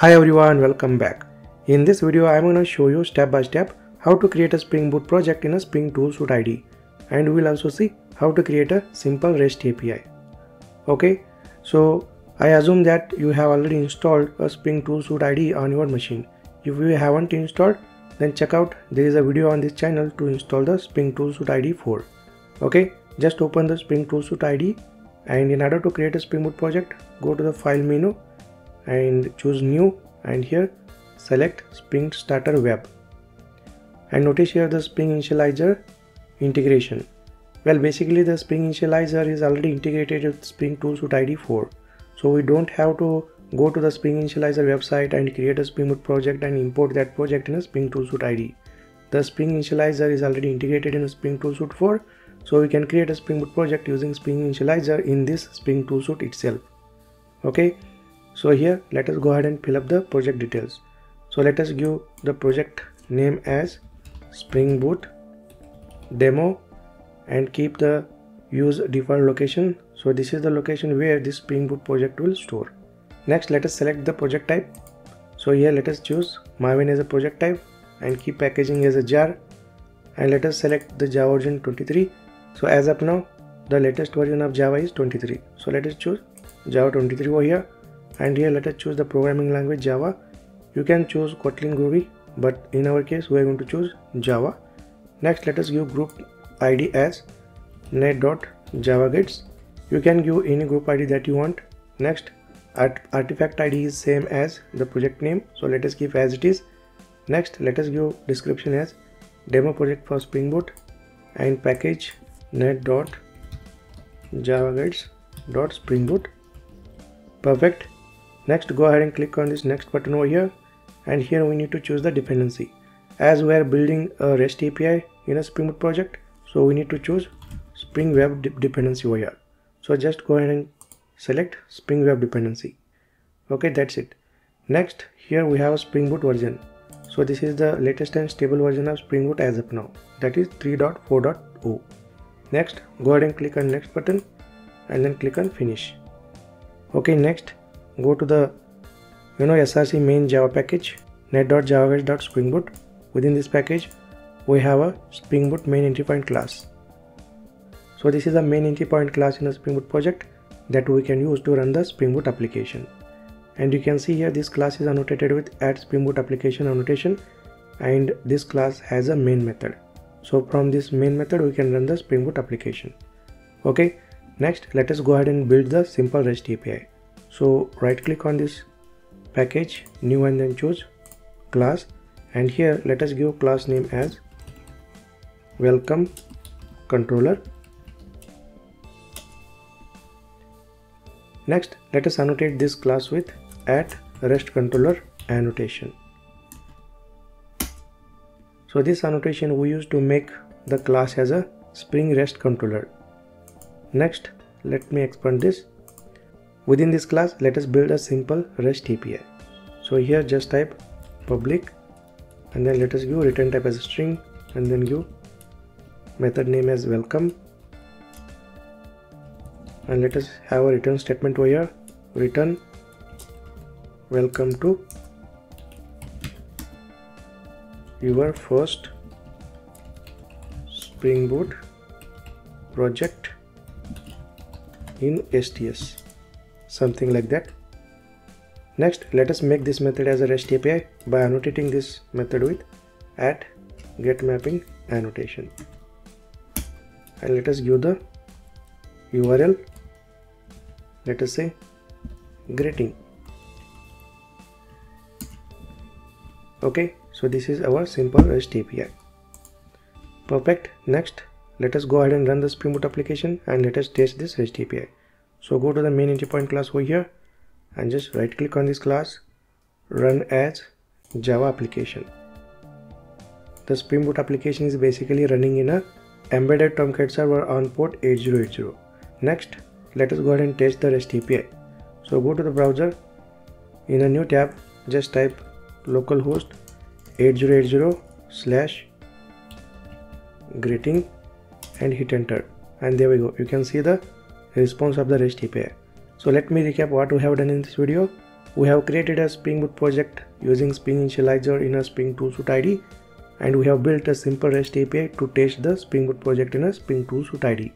Hi everyone, welcome back. In this video, I'm going to show you step by step how to create a Spring Boot project in a Spring Tool Suite IDE. And we'll also see how to create a simple REST API. Okay, so I assume that you have already installed a Spring Tool Suite IDE on your machine. If you haven't installed, then check out there is a video on this channel to install the Spring Tool Suite IDE 4. Okay, just open the Spring Tool Suite IDE and in order to create a Spring Boot project, go to the file menu and choose new and here select spring starter web. And notice here the spring initializer integration. Well basically the spring initializer is already integrated with spring toolsuite id 4 so we don't have to go to the spring initializer website and create a spring boot project and import that project in a spring toolsuite id the spring initializer is already integrated in spring toolsuite 4 so we can create a spring boot project using spring initializer in this spring toolsuite itself. Okay so here let us go ahead and fill up the project details. So let us give the project name as spring boot demo and keep the use default location. So this is the location where this spring boot project will store. Next let us select the project type. So here let us choose maven as a project type and keep packaging as a jar. And let us select the java version 23 so as of now the latest version of java is 23 so let us choose java 23 over here and here let us choose the programming language java. You can choose kotlin groovy but in our case we are going to choose java. Next let us give group id as net.javaguides you can give any group id that you want. Next art artifact id is same as the project name so let us keep as it is. Next let us give description as demo project for spring boot and package net.javaguides.springboot perfect next go ahead and click on this next button over here. And here we need to choose the dependency. As we are building a rest api in a spring boot project so we need to choose spring web de dependency over here. So just go ahead and select spring web dependency. Okay that's it. Next here we have a spring boot version. So this is the latest and stable version of spring boot as of now. That is 3.4.0 next go ahead and click on next button and then click on finish. Okay next go to the you know src main java package net.javaguides.springboot within this package we have a spring boot main entry point class. So this is a main entry point class in a spring boot project that we can use to run the spring boot application. And you can see here this class is annotated with add spring boot application annotation and this class has a main method. So from this main method we can run the spring boot application. Okay next let us go ahead and build the simple rest api so right click on this package new and then choose class. And here let us give class name as welcome controller. Next let us annotate this class with at rest controller annotation. So this annotation we use to make the class as a spring rest controller. Next let me expand this Within this class, let us build a simple REST API. So here just type public and then let us give return type as a string and then give method name as welcome. And let us have a return statement over here. Return welcome to your first spring boot project in sts something like that. Next let us make this method as a rest api by annotating this method with at get mapping annotation. And let us give the url let us say greeting. Okay so this is our simple rest api. Perfect. Next let us go ahead and run the spring boot application and let us test this rest api so go to the main entry point class over here and just right click on this class run as java application. The spring boot application is basically running in a embedded tomcat server on port 8080 next let us go ahead and test the rest api so go to the browser. In a new tab just type localhost 8080 slash greeting and hit enter. And there we go. You can see the response of the REST API. So let me recap what we have done in this video. We have created a Spring Boot project using Spring Initializer in a Spring Toolsuite IDE and we have built a simple REST API to test the Spring Boot project in a Spring Toolsuite IDE.